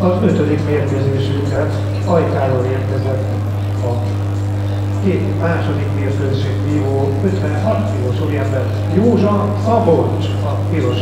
Az ötödik mérkőzésünket Ajkáról érkezett a két második mérkőzését vívó 56 kilós úriember Józsa Szabolcs a piros.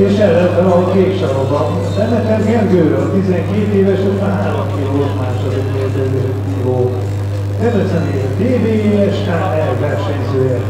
És ellen a kék sarokban. Demeter Gergő, a 12 éves, 53 kilós második mérkőző vívó. Debreceni DVSKR versenyzője.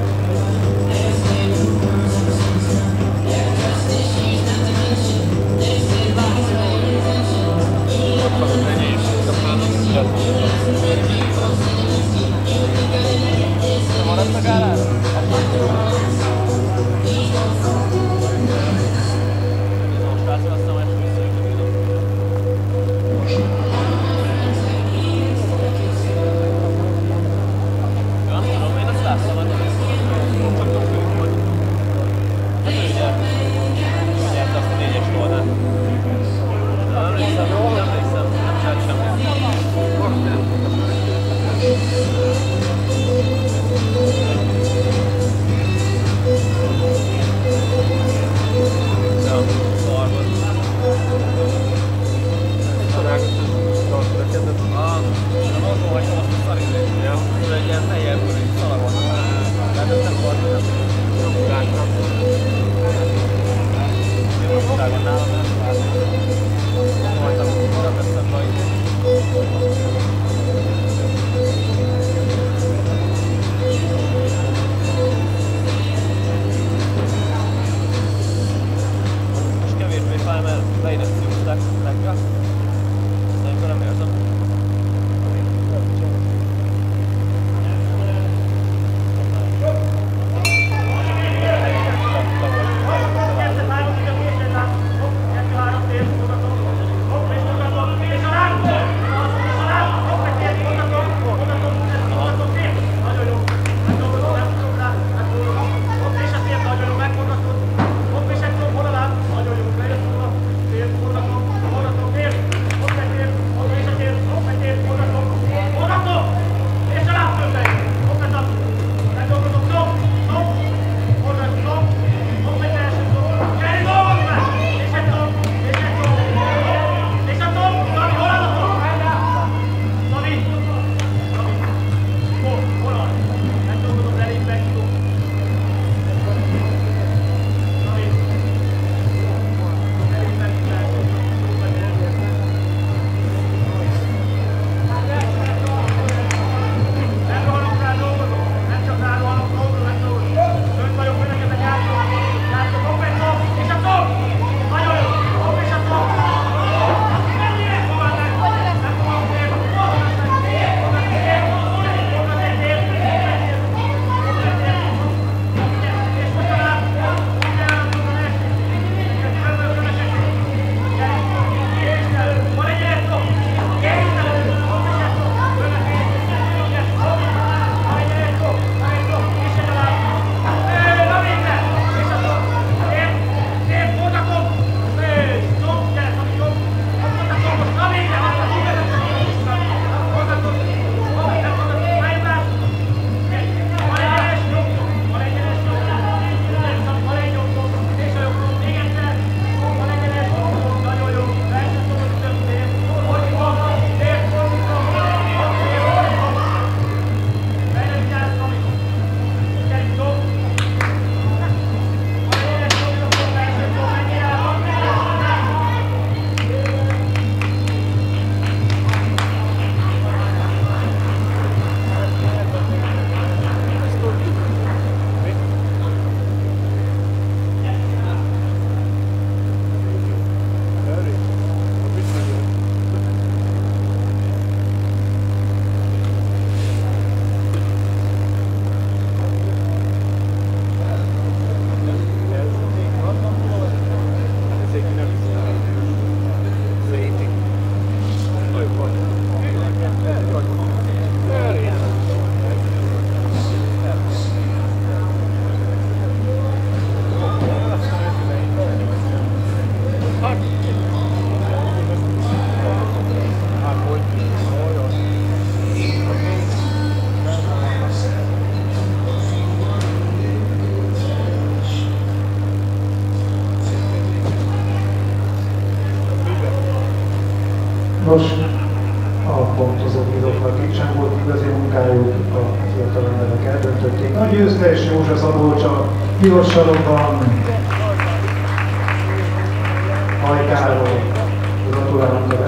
fontos, a pontozott íróknak itt sem volt igazi munkájuk, a fiatal emberek eldöntötték. Nagy Őszte és Józsa Szabolcs a piros sarokban, Hajkáról, gratulálunk a